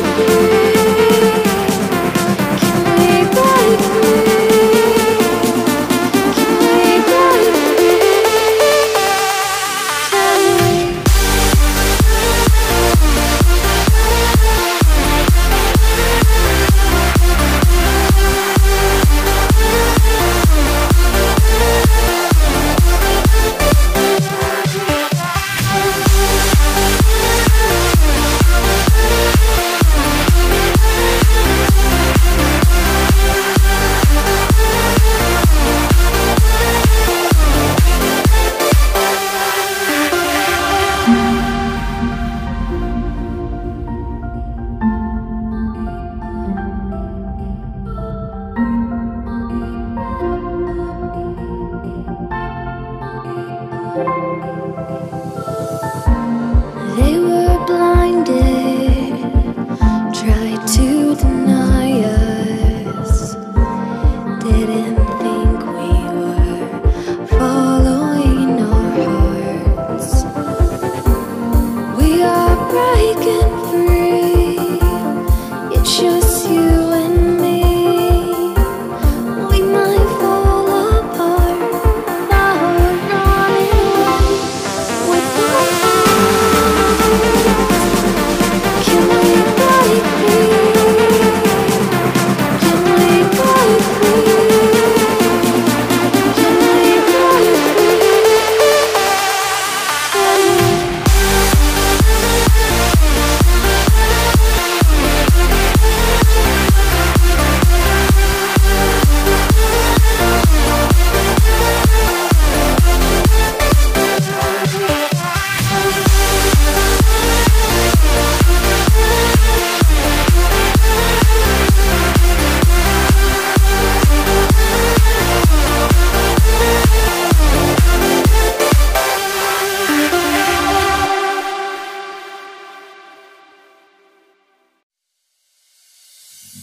you.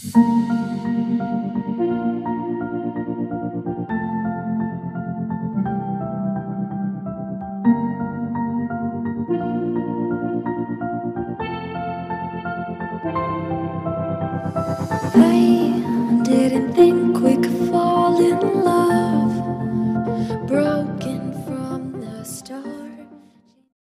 I didn't think